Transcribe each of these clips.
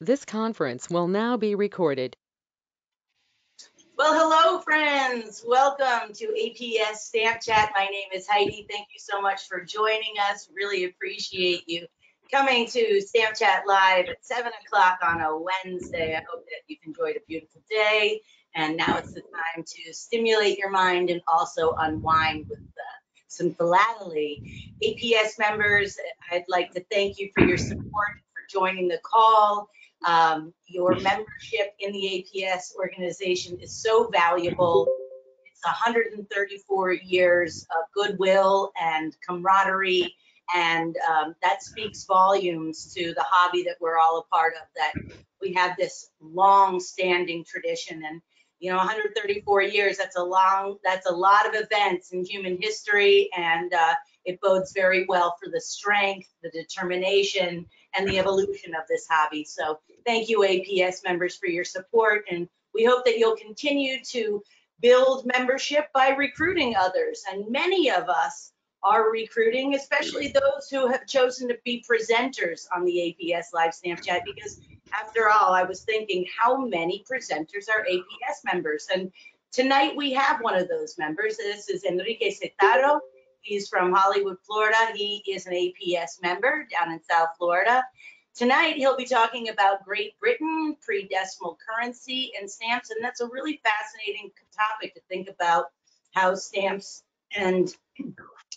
This conference will now be recorded. Well, hello, friends. Welcome to APS Stamp Chat. My name is Heidi. Thank you so much for joining us. Really appreciate you coming to Stamp Chat Live at 7 o'clock on a Wednesday. I hope that you've enjoyed a beautiful day. And now it's the time to stimulate your mind and also unwind with uh, some philately. APS members, I'd like to thank you for your support, for joining the call. Um, your membership in the APS organization is so valuable. It's 134 years of goodwill and camaraderie, and um, that speaks volumes to the hobby that we're all a part of. That we have this long-standing tradition, and you know, 134 years. That's a long. That's a lot of events in human history, and uh, it bodes very well for the strength, the determination, and the evolution of this hobby. So thank you, APS members, for your support. And we hope that you'll continue to build membership by recruiting others. And many of us are recruiting, especially those who have chosen to be presenters on the APS Live Stamp Chat, because after all, I was thinking how many presenters are APS members? And tonight we have one of those members. This is Enrique Setaro. He's from Hollywood, Florida. He is an APS member down in South Florida. Tonight, he'll be talking about Great Britain, pre-decimal currency, and stamps. And that's a really fascinating topic to think about how stamps and,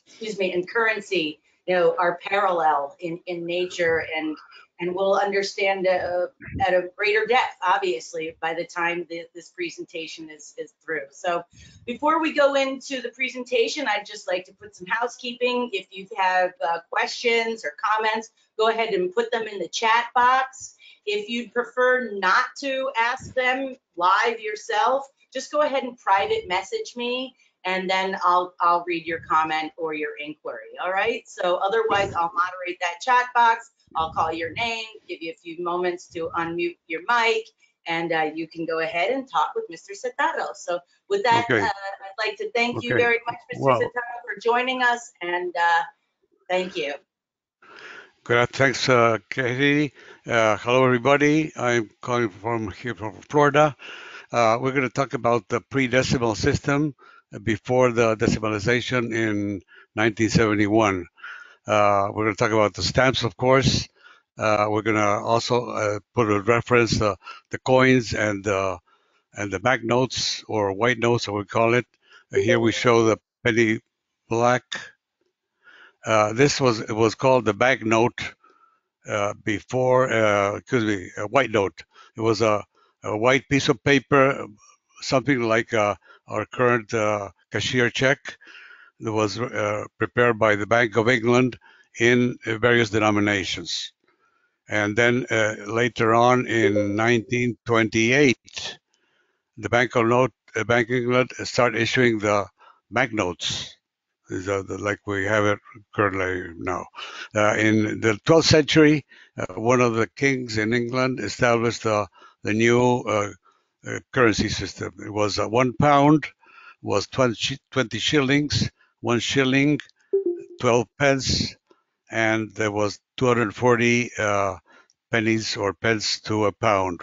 excuse me, and currency, you know, are parallel in, in nature and and we'll understand uh, at a greater depth, obviously, by the time the, this presentation is, is through. So before we go into the presentation, I'd just like to put some housekeeping. If you have uh, questions or comments, go ahead and put them in the chat box. If you'd prefer not to ask them live yourself, just go ahead and private message me and then I'll I'll read your comment or your inquiry. All right. So otherwise, I'll moderate that chat box. I'll call your name, give you a few moments to unmute your mic, and uh, you can go ahead and talk with Mr. Setaro. So with that, Okay. uh, I'd like to thank you very much, Mr. Well- Setaro, for joining us, and uh, thank you. Good. Thanks, uh, Katie. Uh, hello, everybody. I'm calling from here from Florida. Uh, we're going to talk about the pre-decimal system before the decimalization in 1971. Uh, we're going to talk about the stamps, of course. Uh, we're going to also uh, put a reference uh, the coins and and the banknotes or white notes, as we call it. Uh, here we show the penny black. Uh, this was it was called the banknote before, excuse me, a white note. It was a, a white piece of paper, something like uh, our current uh, cashier check that was uh, prepared by the Bank of England in various denominations. And then uh, later on in 1928, the Bank of Note, Bank of England started issuing the banknotes, like we have it currently now. Uh, in the 12th century, uh, one of the kings in England established the, the new uh, currency system. It was uh, one pound was 20, 20 shillings, one shilling, 12 pence, and there was 240 uh, pennies or pence to a pound.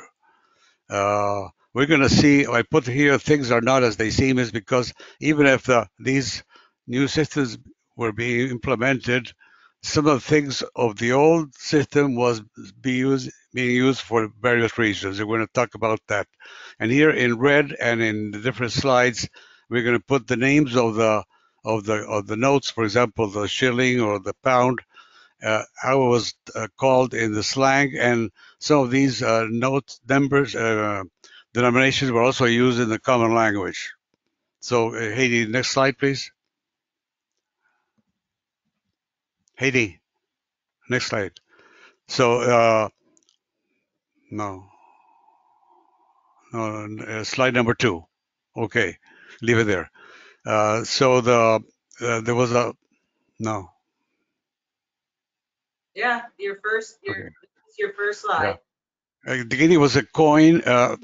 Uh, we're going to see, I put here things are not as they seem, is because even if the, these new systems were being implemented, some of the things of the old system was be used, being used for various reasons. We're going to talk about that. And here in red and in the different slides, we're going to put the names of the of the of the notes, for example, the shilling or the pound, uh, how it was uh, called in the slang, and some of these uh, note numbers uh, denominations were also used in the common language. So, uh, Haiti, next slide, please. Haiti, next slide. So, uh, no, no, uh, slide number two. Okay, leave it there. Uh, so the uh, there was a no. Yeah, your first, your Okay. your first slide. Uh, the guinea was a coin. Uh,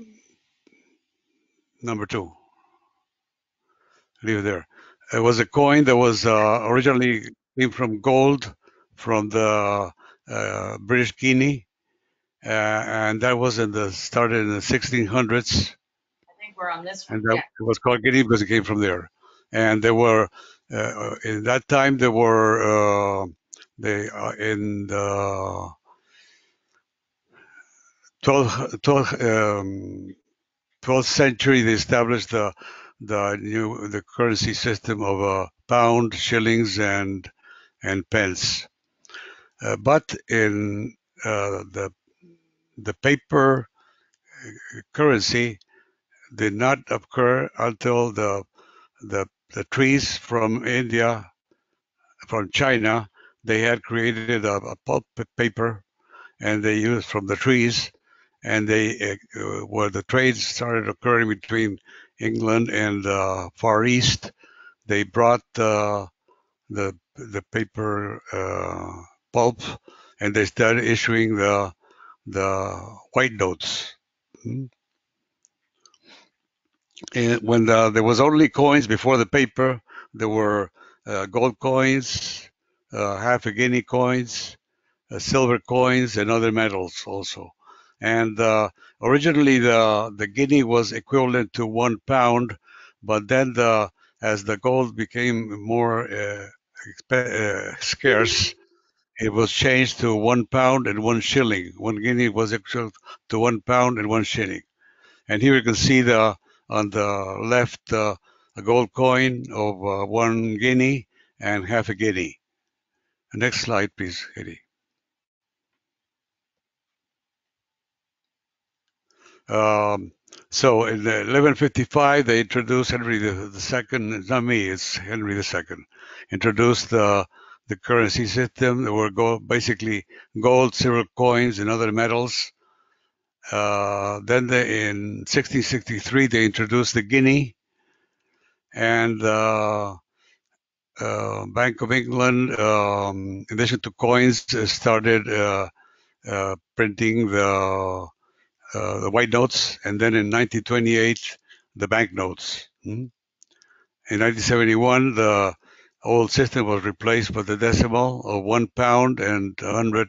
number two. Leave it there. It was a coin that was uh, originally came from gold from the uh, British Guinea, uh, and that was in the started in the 1600s, I think we're on this One. and that, Yeah. it was called Guinea because it came from there. And there were uh, in that time there were uh, they uh, in the 12th, 12th, um, 12th century they established the the new the currency system of uh, pound, shillings, and and pence. Uh, but in uh, the the paper currency did not occur until the the the trees from India, from China, they had created a, a pulp paper, and they used from the trees, and they uh, where the trades started occurring between England and uh, Far East, they brought uh, the the paper uh, pulp, and they started issuing the the white notes. And when the, there was only coins before the paper, there were uh, gold coins, uh, half a guinea coins, uh, silver coins, and other metals also. And uh, originally, the the guinea was equivalent to one pound, but then the as the gold became more uh, expe- uh, scarce, it was changed to one pound and one shilling. One guinea was equal to one pound and one shilling. And here you can see the on the left uh, a gold coin of uh, one guinea and half a guinea. Next slide, please, Katie. Um, so in 1155, they introduced Henry the, the It's not me; it's Henry II. Introduced the the currency system. There were gold, basically gold, silver coins, and other metals. Uh, then they, in 1663, they introduced the guinea, and uh, uh, Bank of England, um, in addition to coins, uh, started uh, uh, printing the the white notes, and then in 1928, the banknotes. Hmm? In 1971, the old system was replaced by the decimal of one pound and 100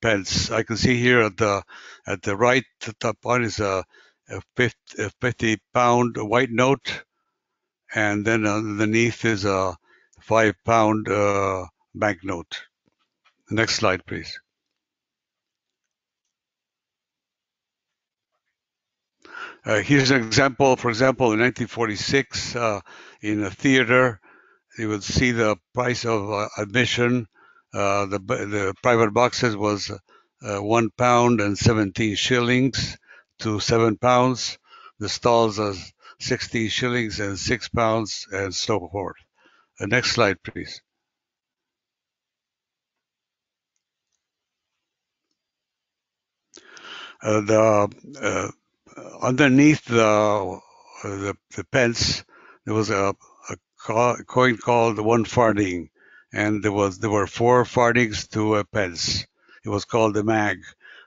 pence. I can see here at the at the right the top one is a, a, 50, a 50 pound white note, and then underneath is a five pound uh, banknote. Next slide, please. Uh, here's an example. For example, in 1946, uh, in a theater, you would see the price of uh, admission. Uh, the the private boxes was uh, one pound and 17 shillings to seven pounds. The stalls are 16 shillings and six pounds, and so forth. The next slide, please. Uh, the underneath the, the the pence there was a, coin called one farthing, and there was there were four farthings to a pence. It was called the mag.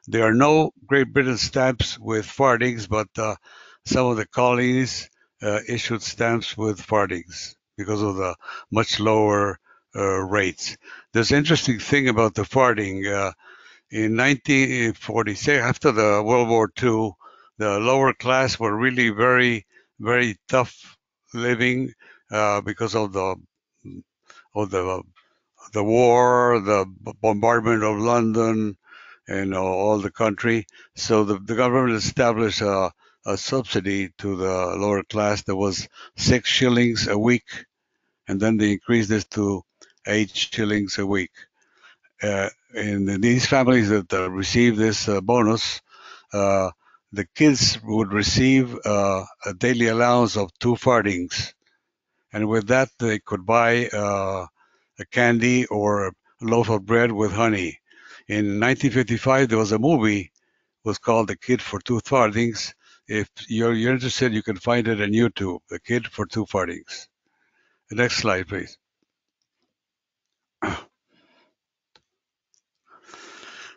There are no Great Britain stamps with farthings, but uh, some of the colonies uh, issued stamps with farthings because of the much lower uh, rates. There's an interesting thing about the farthing. Uh, in 1946, after the World War II, the lower class were really very, very tough living uh, because of the of the the war, the bombardment of London, and all the country. So the, the government established a, a subsidy to the lower class that was six shillings a week, and then they increased this to eight shillings a week. Uh, in these families that uh, this uh, bonus, uh, the kids would receive uh, a daily allowance of two farthings, and with that they could buy uh, a candy or a loaf of bread with honey. In 1955, there was a movie was called "The Kid for Two Farthings." If you're, you're interested, you can find it on YouTube. "The Kid for Two Farthings." Next slide, please.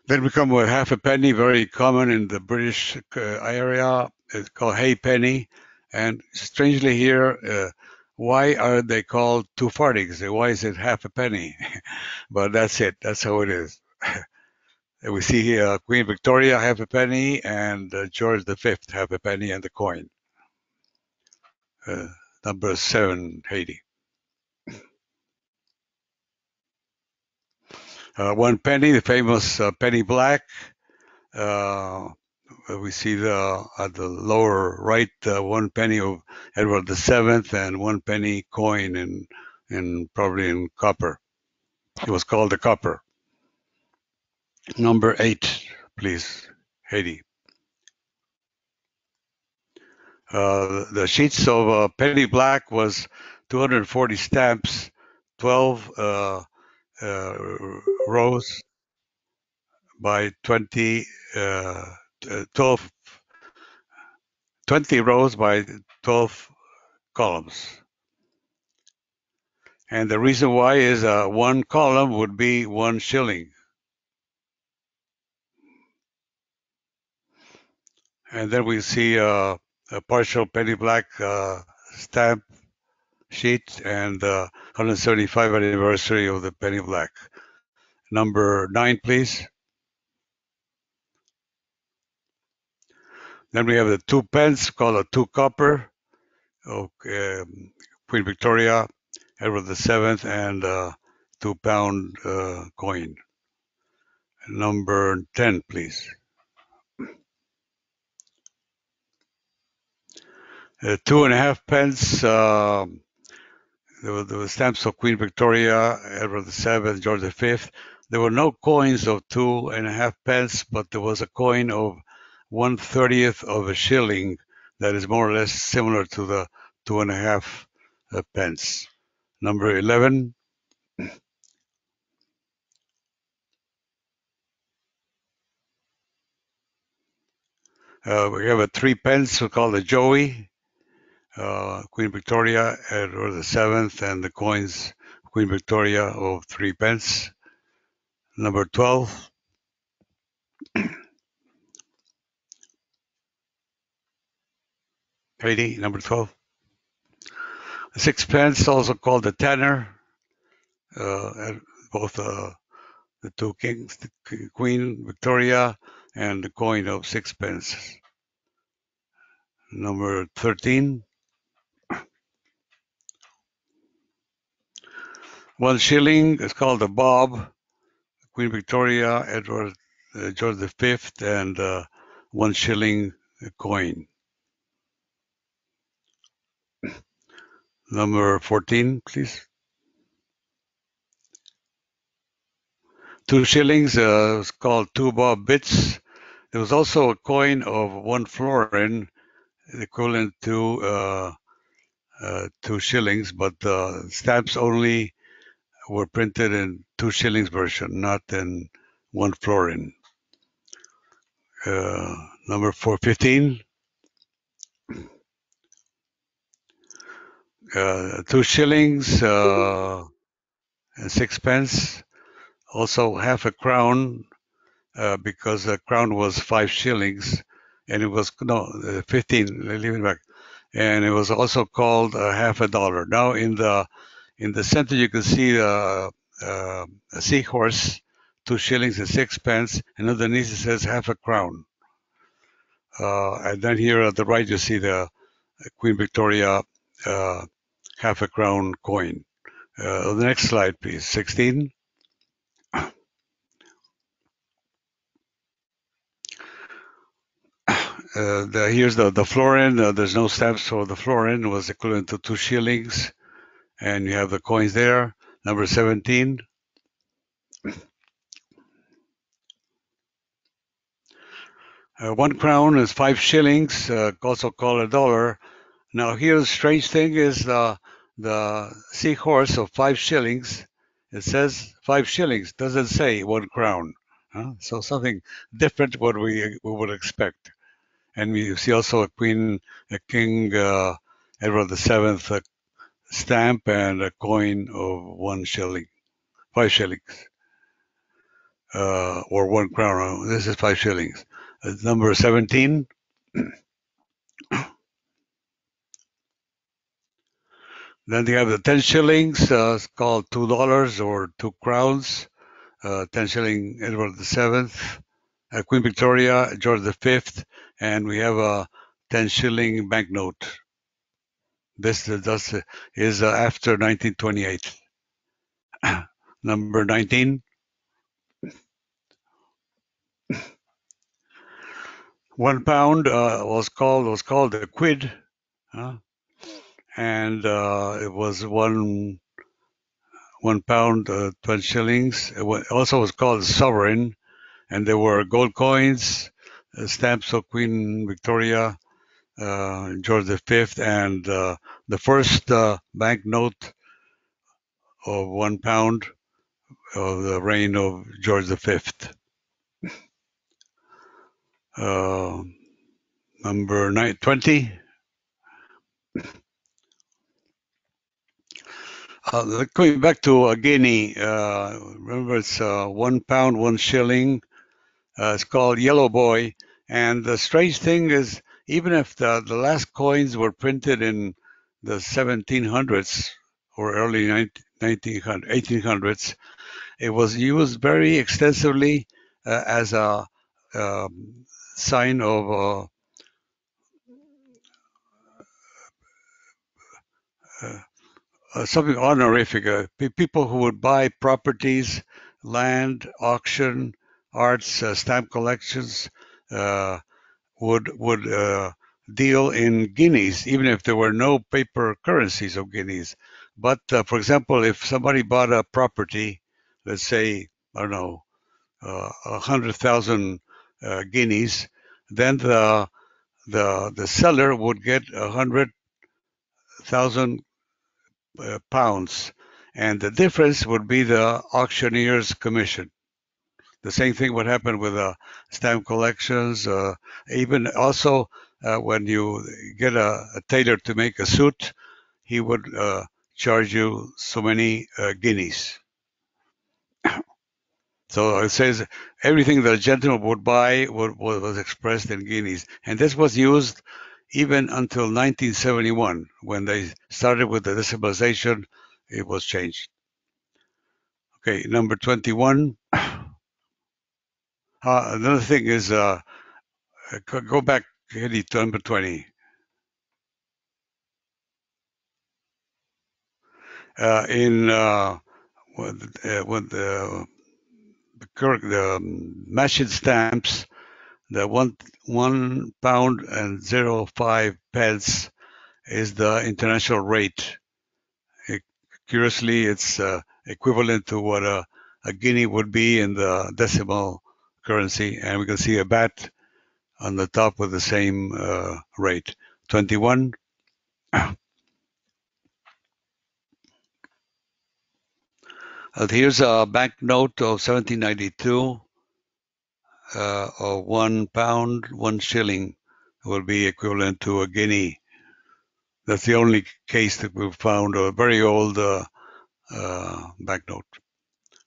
Then we come with half a penny, very common in the British uh, area. It's called halfpenny. And strangely here, uh, why are they called two farthings? Why is it half a penny? but that's it. That's how it is. we see here Queen Victoria half a penny and uh, George V half a penny and the coin. Uh, number seven, Haiti. Uh, one penny, the famous uh, penny black. Uh, we see the at the lower right uh, one penny of Edward VII and one penny coin in in probably in copper. It was called the copper. Number eight, please, Haiti. Uh, the sheets of uh, penny black was 240 stamps, 12 uh, uh, rows by 20, uh, 12, 20 rows by 12 columns. And the reason why is uh, one column would be one shilling. And then we see uh, a partial penny black uh, stamp sheet and uh, 175 anniversary of the penny black. Number nine, please. Then we have the two pence called a two copper. Okay, um, Queen Victoria, Edward VII, and uh, two pound uh, coin. Number 10, please. Uh, two and a half pence. Uh, there, were, there were stamps of Queen Victoria, Edward VII, George V. There were no coins of two and a half pence, but there was a coin of one-thirtieth of a shilling. That is more or less similar to the two and a half uh, pence. Number 11. Uh, we have a three pence we call the Joey, uh, Queen Victoria Edward the seventh, and the coins Queen Victoria of three pence. Number 12. Ready? Number 12. The sixpence, also called the tanner, uh, both uh, the two kings, the Queen Victoria, and the coin of sixpence. Number 13. One shilling is called the bob. Queen Victoria, Edward uh, George V, and uh, one shilling coin. Number 14, please. Two shillings uh, was called two bob bits. There was also a coin of one florin, equivalent to uh, uh, two shillings, but the stamps only were printed in two shillings version, not in one florin. Uh, number 415. Uh, two shillings uh, and sixpence. Also half a crown uh, because the crown was five shillings and it was, no, uh, 15, leave it back. And it was also called a half a dollar. Now in the in the center, you can see uh, uh, a seahorse, two shillings and sixpence, and underneath it says half a crown. Uh, and then here at the right, you see the Queen Victoria uh, half a crown coin. Uh, the next slide, please. 16. Uh, the, here's the, the florin. Uh, there's no stamps so the florin. Was equivalent to two shillings and you have the coins there. Number 17. Uh, one crown is five shillings, uh, also called a dollar. Now here the strange thing is the the seahorse of five shillings. It says five shillings, doesn't say one crown. Huh? So something different what we, we would expect. And we see also a queen, a king, uh, Edward VII, a stamp and a coin of one shilling, five shillings, uh, or one crown. This is five shillings. Uh, number 17. Then you have the 10 shillings, uh, called $2 or two crowns. uh, 10 shilling Edward VII, uh, Queen Victoria, George V, and we have a 10 shilling banknote. This uh, is uh, after 1928. Number 19. One pound uh, was called was called a quid, huh? And uh, it was one one pound uh, twenty shillings. It also was called sovereign, and there were gold coins, uh, stamps of Queen Victoria, uh, George V, and uh, the first uh, banknote of one pound of the reign of George V. Number nine, 20. Uh, going back to a guinea, uh, remember it's uh, one pound, one shilling. Uh, it's called Yellow Boy. And the strange thing is, even if the, the last coins were printed in the 1700s or early 19, 1800s, it was used very extensively uh, as a um, sign of uh, uh, something honorific. Uh, people who would buy properties, land, auction, arts, uh, stamp collections uh, would would uh, deal in guineas, even if there were no paper currencies of guineas. But uh, for example, if somebody bought a property, let's say I don't know, uh, a hundred thousand uh, guineas, then the the the seller would get a hundred thousand uh, pounds, and the difference would be the auctioneer's commission. The same thing would happen with uh, stamp collections. Uh, even also uh, when you get a, a tailor to make a suit, he would uh, charge you so many uh, guineas. So it says everything that a gentleman would buy would, was expressed in guineas, and this was used even until 1971 when they started with the decimalization. It was changed. Okay, number 21. Uh, another thing is, uh, go back, Eddie, to number 20. Uh, in uh, when, uh, when the, the, the um, stamps, the one pound and zero five pence is the international rate. It, curiously, it's uh, equivalent to what a, a guinea would be in the decimal currency, and we can see a bat on the top with the same uh, rate. 21. Uh, here's a banknote of 1792 uh, of one pound, one shilling will be equivalent to a guinea. That's the only case that we've found a very old uh, uh, banknote,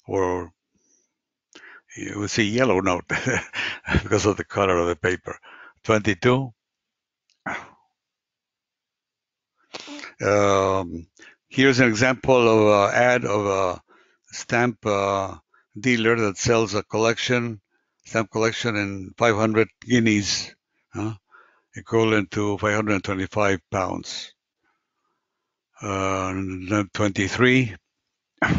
or you see yellow note because of the color of the paper. 22. Um, here's an example of an ad of a stamp uh, dealer that sells a collection, stamp collection in 500 guineas, huh? equivalent to 525 pounds. Uh, 23.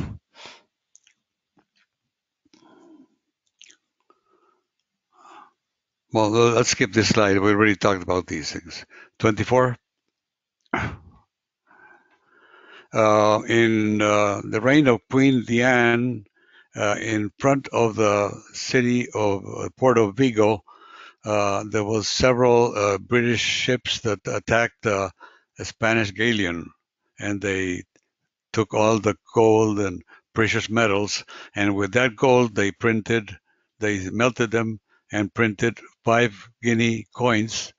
Well, let's skip this slide. We already talked about these things. 24. Uh, in uh, the reign of Queen Anne, in front of the city of uh, Port of Vigo, uh, there was several uh, British ships that attacked uh, a Spanish galleon, and they took all the gold and precious metals, and with that gold they printed, they melted them and printed five guinea coins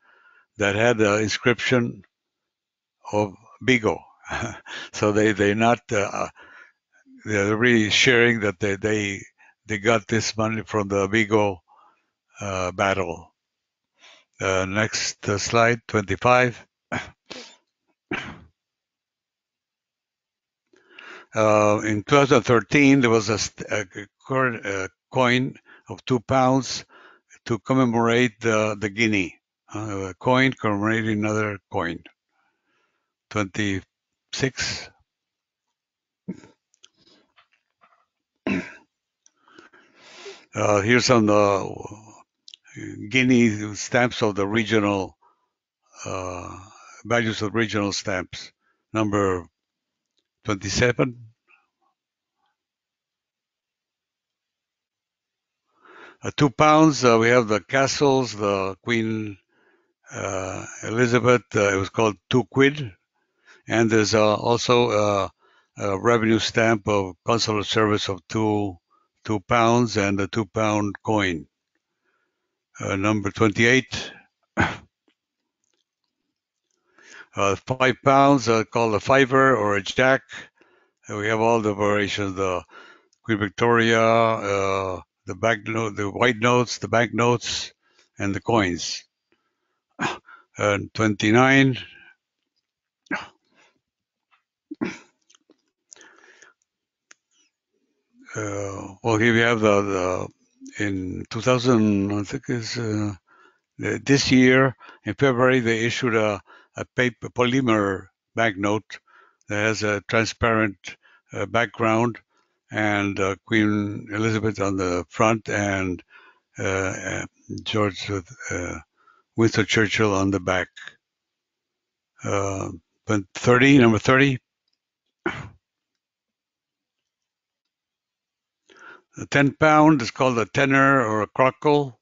that had the inscription of Vigo. so they they not uh, they're really sharing that they they they got this money from the Vigo uh, battle. Uh, next uh, slide, 25. Uh, in 2013, there was a, a a coin of two pounds to commemorate the, the guinea. Uh, a coin commemorating another coin. 26. Uh, here's some uh, Guinea stamps of the regional uh, values of regional stamps. Number 27. Uh, two pounds, uh, we have the castles, the Queen uh, Elizabeth, it was called two quid. And there's also a revenue stamp of consular service of two two pounds and a two pound coin. Uh, number 28. Uh, five pounds uh, called a fiver or a jack. Uh, we have all the variations: the Queen Victoria, uh, the bank note, the white notes, the bank notes, and the coins. And 29. Uh, well, here we have the, the in 2000, I think is uh, this year in February they issued a, a paper polymer banknote that has a transparent uh, background and uh, Queen Elizabeth on the front and uh, George uh, Winston Churchill on the back. But 30, number 30, the 10 pound is called a tenner or a crockle.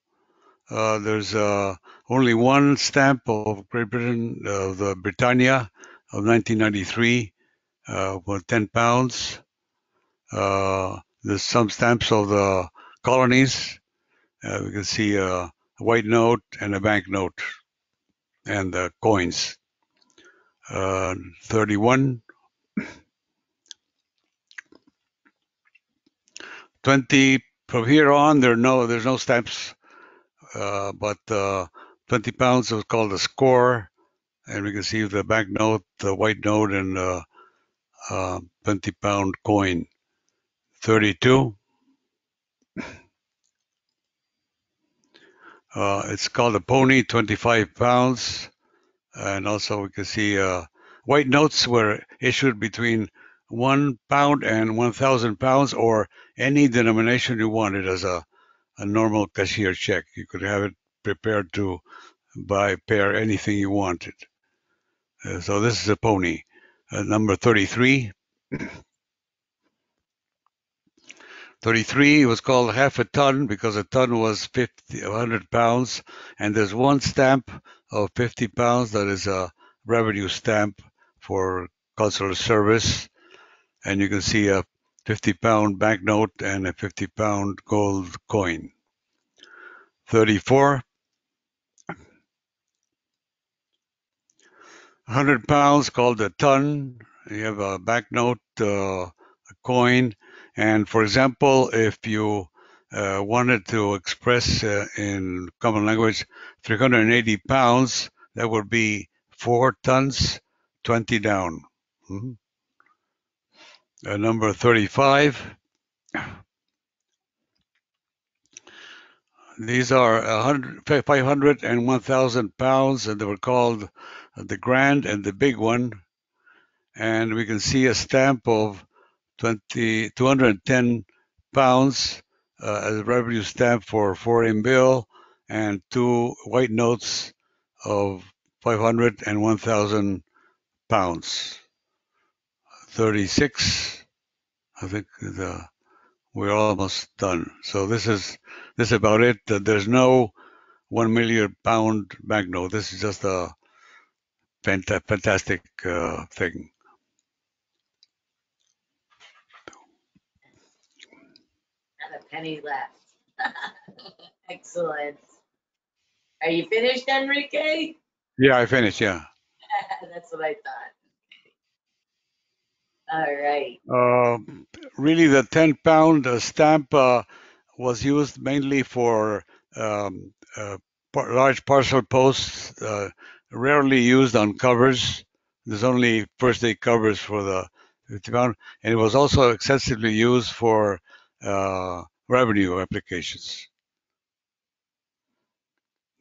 Uh, there's uh, only one stamp of Great Britain, of the Britannia of 1993, uh, for 10 pounds. Uh, there's some stamps of the colonies. Uh, we can see a white note and a bank note and the coins. Uh, 31, 20. From here on, there no there's no stamps, uh, but uh, 20 pounds was called a score, and we can see the bank note, the white note, and uh, uh, 20 pound coin. 32. Uh, it's called a pony, 25 pounds. And also we can see uh, white notes were issued between one pound and 1,000 pounds or any denomination you wanted as a, a normal cashier check. You could have it prepared to buy, pair anything you wanted. Uh, so this is a pony. Uh, number 33. 33 was called half a ton because a ton was 50, 100 pounds. And there's one stamp of 50 pounds that is a revenue stamp for consular service. And you can see a 50 pound banknote and a 50 pound gold coin. 34. 100 pounds called a ton. You have a banknote, uh, a coin. And for example, if you uh, wanted to express uh, in common language 380 pounds, that would be four tons, 20 down. Mhm. Uh, number 35. These are 100, 500 and 1,000 pounds, and they were called the Grand and the Big One. And we can see a stamp of 20, 210 pounds uh, as a revenue stamp for foreign bill, and two white notes of 500 and 1,000 pounds. 36. I think the, we're almost done. So this is this is about it. There's no one million pound banknote. This is just a fanta- fantastic uh, thing. Not a penny left. Excellent. Are you finished, Enrique? Yeah, I finished. Yeah. That's what I thought. All right. Uh, really, the 10 pound uh, stamp uh, was used mainly for um, uh, par- large parcel posts, uh, rarely used on covers. There's only first day covers for the 50 pound, and it was also excessively used for uh, revenue applications.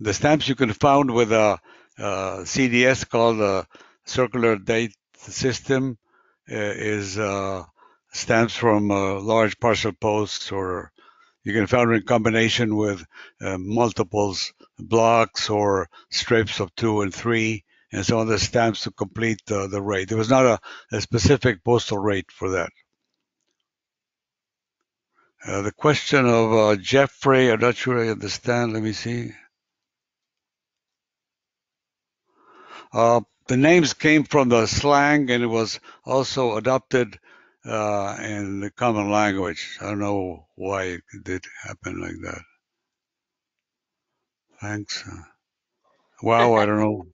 The stamps you can find with a, a CDS called a circular date system uh, is uh, stamps from uh, large parcel posts or you can it in combination with uh, multiples blocks or strips of two and three and so on the stamps to complete uh, the rate. There was not a, a specific postal rate for that. Uh, the question of uh, Jeffrey, I'm not sure I understand. Let me see. Uh, the names came from the slang and it was also adopted uh, in the common language. I don't know why it did happen like that. Thanks. Uh, wow, I don't know.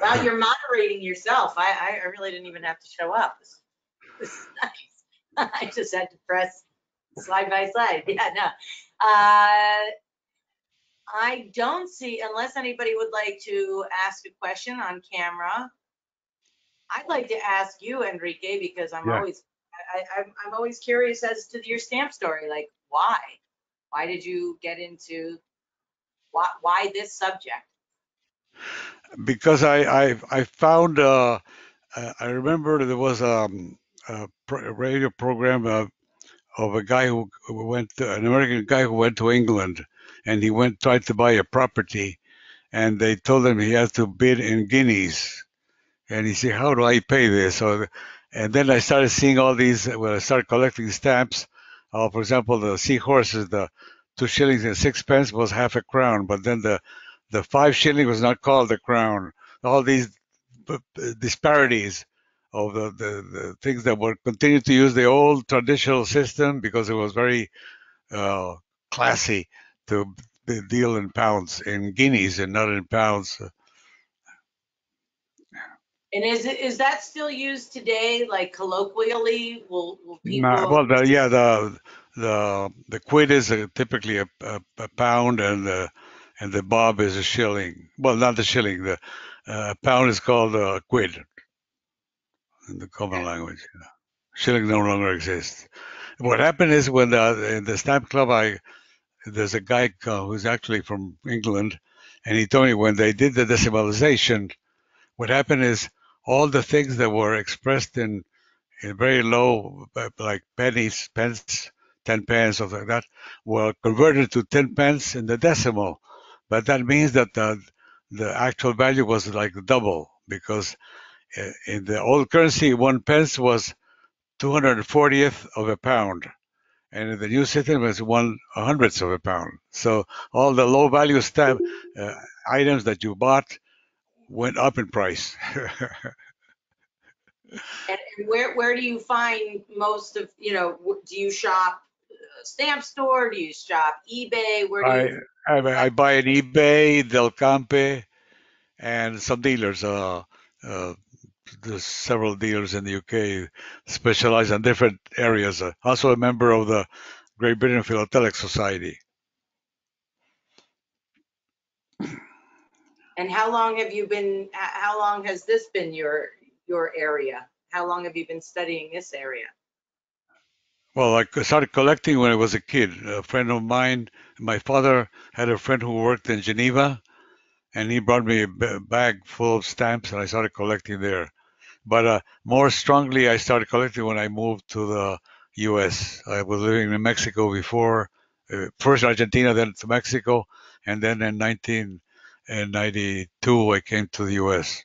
Wow, you're moderating yourself. I, I really didn't even have to show up. This, is nice. I just had to press slide by slide. Yeah, no. Uh, I don't see, unless anybody would like to ask a question on camera. I'd like to ask you, Enrique, because I'm Yeah. always, I, I'm, I'm always curious as to your stamp story. Like, why? Why did you get into, why, why this subject? because I I, I found uh, I remember there was um, a, a radio program uh, of a guy who, who went to, an American guy who went to England and he went tried to buy a property and they told him he had to bid in guineas. And he said how do I pay this? So and then I started seeing all these Well, I started collecting stamps. Uh, for example the seahorses the two shillings and sixpence was half a crown but then the the five shilling was not called a crown. All these disparities of the, the, the things that were continued to use the old traditional system because it was very uh, classy to deal in pounds, in guineas, and not in pounds. And is it, is that still used today, like colloquially? Will, will people? Nah, well, the, yeah, the the the quid is a, typically a, a, a pound, and the and the bob is a shilling. Well, not the shilling. The uh, pound is called a quid in the common language. yeah. Shilling no longer exists. What happened is when the, in the stamp club, I there's a guy who's actually from England, and he told me when they did the decimalization, what happened is all the things that were expressed in in very low, uh, like pennies, pence, 10 pence, something like that, were converted to 10 pence in the decimal. But that means that the, the actual value was like double because uh, in the old currency, one pence was 240th of a pound. And the new system, it's one hundredth of a pound. So all the low value stamp uh, items that you bought went up in price. And and where, where do you find most of, you know, do you shop uh, stamp store? Do you shop eBay? Where do I, you? I I buy an eBay, Delcampe, and some dealers. Uh, uh, there's several dealers in the UK specialize in different areas. Also a member of the Great Britain Philatelic Society. And how long have you been, how long has this been your, your area? How long have you been studying this area? Well, I started collecting when I was a kid. A friend of mine, my father had a friend who worked in Geneva, and he brought me a bag full of stamps, and I started collecting there. But uh, more strongly, I started collecting when I moved to the U.S. I was living in Mexico before, uh, first Argentina, then to Mexico, and then in 1992 I came to the U.S.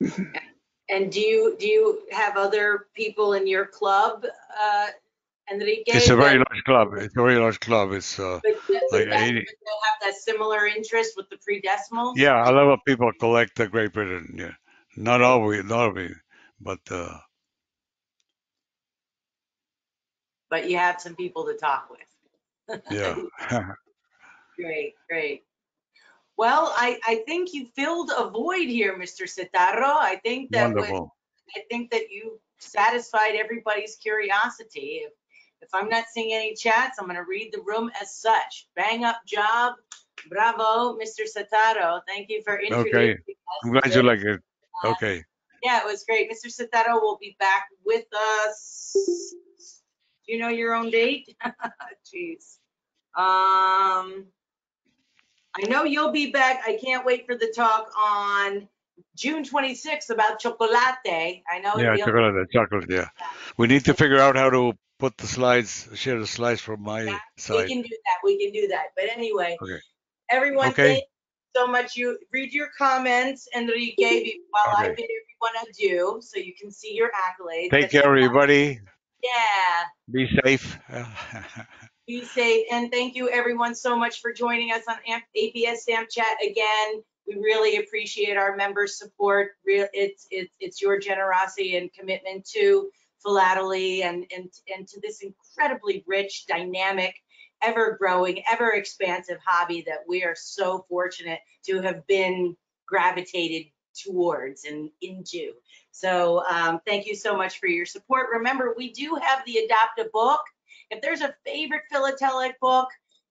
And do you, do you have other people in your club, uh, Enrique? It's a very large club. It's a very large club. It's uh, but like that- 80. that Have that similar interest with the pre-decimals? Yeah, a lot of people collect the Great Britain. Yeah, not always, not always, but uh, But you have some people to talk with. yeah. Great, great. Well, I, I think you filled a void here, Mr. Setaro. I think that, Wonderful. I think that you satisfied everybody's curiosity. If, I'm not seeing any chats, I'm gonna read the room as such. Bang up job. Bravo, Mr. Setaro. Thank you for introducing us. I'm glad you like it. Okay. Yeah, it was great. Mr. Setaro will be back with us Do you know your own date? Jeez. Um, I know you'll be back. I can't wait for the talk on June 26th about chocolate. I know. Yeah, chocolate, chocolate, yeah. We need to figure out how to put the slides, share the slides from my We side. can do that. We can do that. But anyway, Okay. everyone, Okay. thank you so much. You read your comments, Enrique, while I Okay. bid everyone adieu, so you can see your accolades. Take But care, everybody. Yeah. Be safe. Be safe and thank you everyone so much for joining us on APS Stamp Chat again. We really appreciate our members' support. Real, it's it's it's your generosity and commitment to philately and and to this incredibly rich, dynamic, ever-growing, ever-expansive hobby that we are so fortunate to have been gravitated towards and into. So um, thank you so much for your support. Remember, we do have the Adopt a Book if there's a favorite philatelic book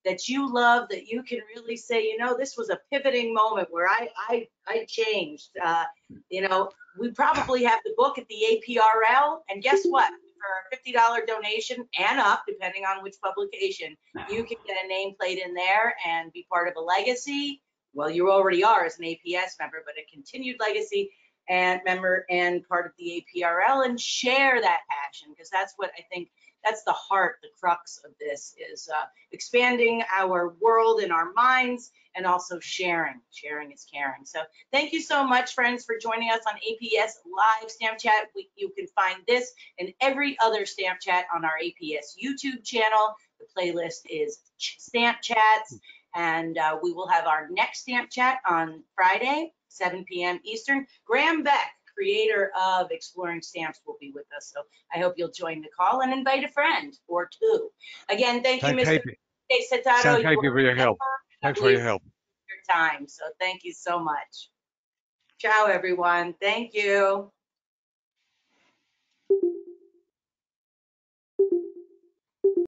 that you love that you can really say you know this was a pivoting moment where i i i changed uh, you know we probably have the book at the aprl and guess what? For a $50 donation and up depending on which publication you can get a nameplate in there and be part of a legacy. Well you already are as an aps member but a continued legacy and member and part of the aprl and share that passion because that's what i think that's the heart, the crux of this is uh, expanding our world and our minds and also sharing. Sharing is caring. So thank you so much, friends, for joining us on APS Live Stamp Chat. We, you can find this and every other Stamp Chat on our APS YouTube channel. The playlist is Stamp Chats, and uh, we will have our next Stamp Chat on Friday, 7 p.m. Eastern. Graham Beck, creator of Exploring Stamps, will be with us. So I hope you'll join the call and invite a friend or two. Again, thank you, Mr. you. Setaro. Thank You you for your help. Thanks for your help. your time. So thank you so much. Ciao, everyone. Thank you.